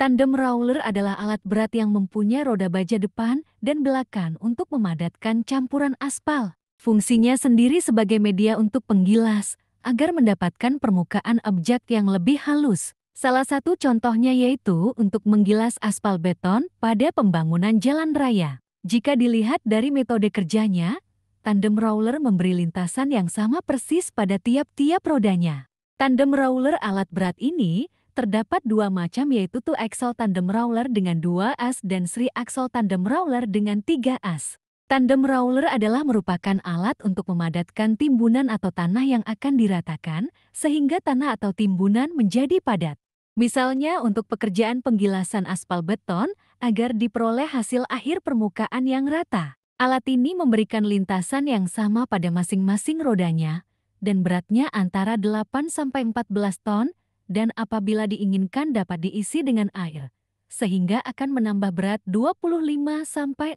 Tandem roller adalah alat berat yang mempunyai roda baja depan dan belakang untuk memadatkan campuran aspal. Fungsinya sendiri sebagai media untuk penggilas, agar mendapatkan permukaan objek yang lebih halus. Salah satu contohnya yaitu untuk menggilas aspal beton pada pembangunan jalan raya. Jika dilihat dari metode kerjanya, tandem roller memberi lintasan yang sama persis pada tiap-tiap rodanya. Tandem roller alat berat ini terdapat dua macam yaitu two axle tandem roller dengan dua as dan three axle tandem roller dengan tiga as. Tandem roller adalah merupakan alat untuk memadatkan timbunan atau tanah yang akan diratakan sehingga tanah atau timbunan menjadi padat. Misalnya untuk pekerjaan penggilasan aspal beton agar diperoleh hasil akhir permukaan yang rata. Alat ini memberikan lintasan yang sama pada masing-masing rodanya dan beratnya antara 8-14 ton dan apabila diinginkan dapat diisi dengan air, sehingga akan menambah berat 25-60.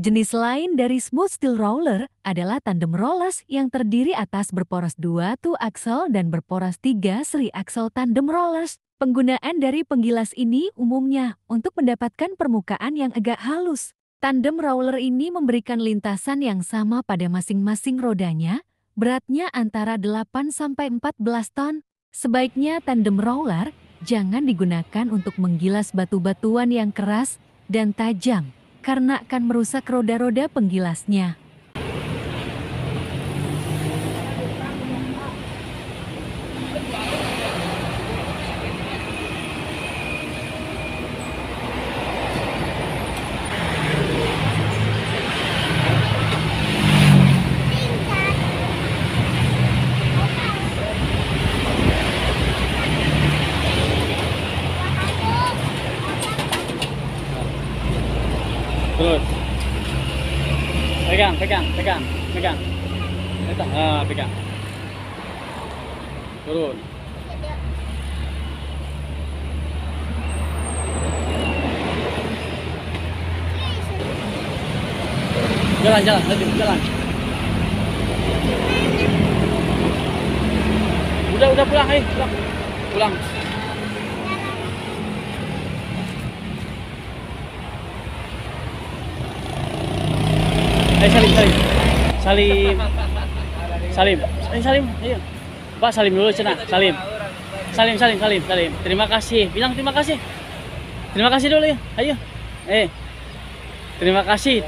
Jenis lain dari smooth steel roller adalah tandem rollers yang terdiri atas berporos 2 two axle dan berporos 3 three axle tandem rollers. Penggunaan dari penggilas ini umumnya untuk mendapatkan permukaan yang agak halus. Tandem roller ini memberikan lintasan yang sama pada masing-masing rodanya, beratnya antara 8-14 ton. Sebaiknya tandem roller jangan digunakan untuk menggilas batu-batuan yang keras dan tajam, karena akan merusak roda-roda penggilasnya. Terus. Pegang, pegang, pegang, pegang. Pegang, ah, pegang. Turun. Jalan, jalan, lanjut, jalan. Udah, udah pulang, eh, pulang. Pulang. Eh Salim, Salim. Salim. Salim. Eh Salim, ayo. Pak Salim dulu cina. Salim. Salim, Salim, Salim, Salim. Terima kasih. Bilang terima kasih. Terima kasih dulu ya. Ayo. Eh. Terima kasih.